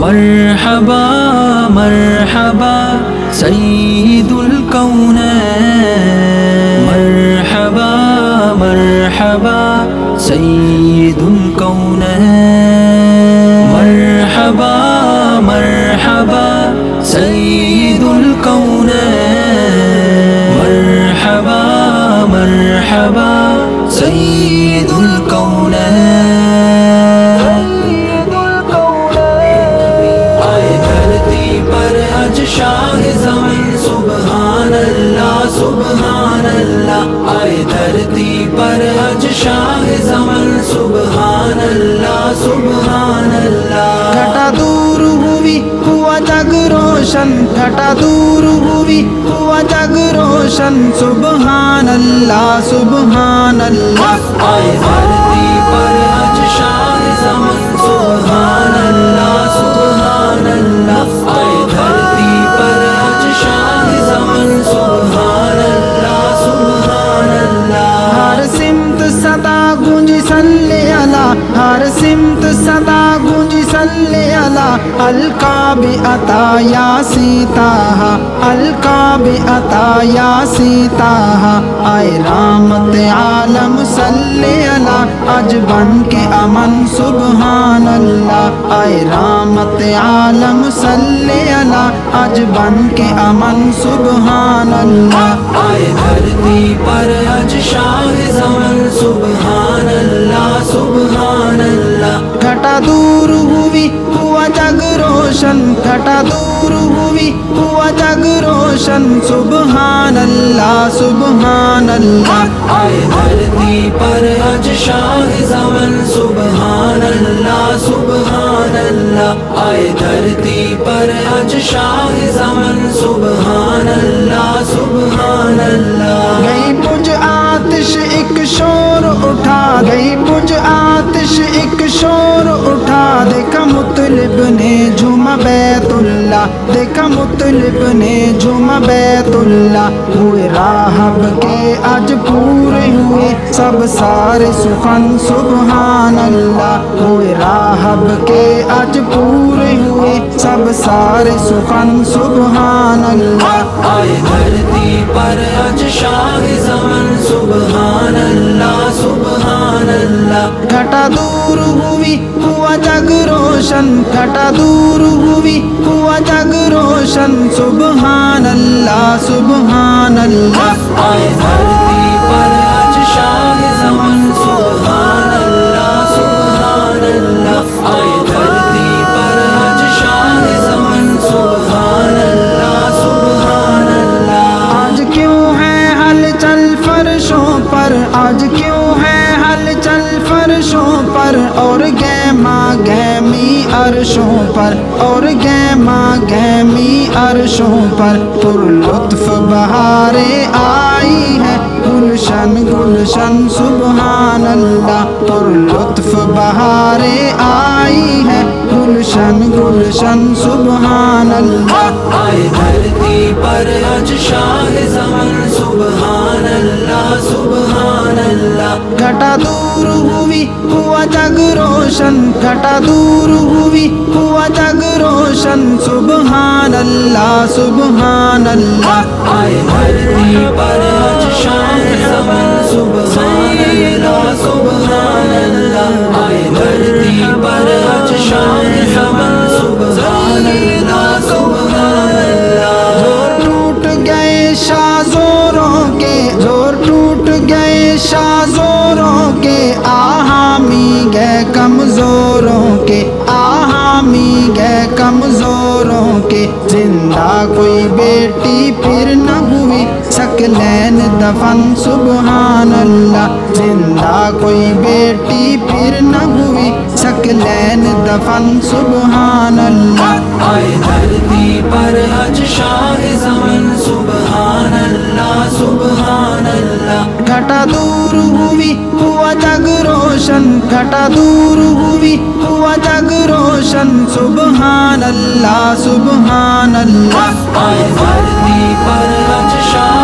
मरहबा मरहबा सईदुल कौन मरहबा मरहबा सईदुल कौन मरहबा मरहबा सईदुल कौन मरहबा मरहबा सईदुल सुबहान अल्लाह आए धरती पर अज शाह जमन सुबहान अल्लाह सुबहान अल्लाह घटा दूर हुई हुआ जग रोशन घटा दूर हुई हुआ जग रोशन सुबहान अल्लाह सुबहान अल्लाह आए अलका भी अता या सीता अलका भी अता या सीता आए रामत आलम सल्ले अला अज बन के अमन सुबहान अल्लाह आए रामत आलम सल्ले अला अज बन के अमन सुबहान अल्लाह आए धरती पर अज शाह सुबहान अल्लाह सुबहान घटा दूर हुई हुआ जग रोशन। सुबहान अल्लाह सुबहान अल्लाह आए धरती पर अज शाह जमन। सुबहान अल्लाह सुबहान अल्लाह आए धरती पर अज शाह जमन। सुबहान अल्लाह सुबहान अल्लाह गई पुज आतिश एक शोर उठा। गई पुज आतिश एक शोर उठा। देखा मुतलिब ने झुमा बैतुल्ला देखा मुतलिब ने झुमा बैतुल्ला। हुए राहब के आज पूरे हुए सब सारे सुखन सुबहान अल्लाह हुए राहब के आज पूरे हुए सब सारे सुखन सुबहान अल्लाह आए धरती पर अज शाह जमन सुबहान अल्लाह सुबहान अल्लाह घटा दूर हुई हुआ जग रोशन घटा दूर हुई। हुआ जग रोशन सुबहान अल्लाह सुबहान अल्लाह आए धरती पर अज शाह जमन सुबहान अल्लाह सुबहान अल्लाह आए धरती पर अज शाह जमन सुबहान अल्लाह सुबहान अल्लाह आज क्यों है हलचल फर्शों पर? आज क्यों है हलचल फर्शों पर? और गैमा अरशों पर और गैमा गैमी अरशों पर पुरलुत्फ बहारे आई है। गुलशन गुलशन सुबहान अल्लाह पुरलुत्फ बहारे आई है। गुलशन गुलशन सुबहान अल्लाह आए धरती पर अज शाह जमन सुबहान अल्लाह अल्लाह घटा दूर हुई, हुआ जग रोशन। घटा दूर हुई, हुआ जग रोशन। सुबहान अल्लाह सुबहान अल्लाह ज़िंदा कोई बेटी फिर न हुई सकलैन दफन सुबहान अल्लाह ज़िंदा कोई बेटी फिर न हुई सकलैन दफन सुबहान अल्लाह पर अज शाह रोशन घटा दूर हुई हुआ जग रोशन। धरती पर अज शाह